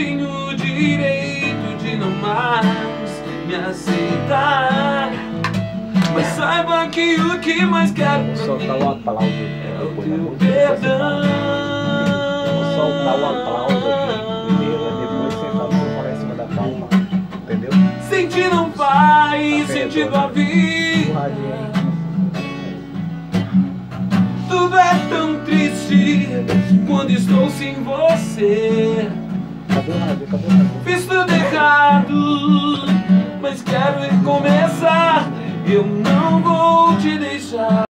tenho o direito de não mais me aceitar. Mas saiba que o que mais quero pra soltar o mim aplauso é o teu você perdão. Vou soltar o aplauso aqui primeiro, aí depois você fala, você falar em cima da palma. Entendeu? Sentir não faz Tá sentido a vida. Quando estou sem você. Fiz tudo errado, mas quero recomeçar. Eu não vou te deixar.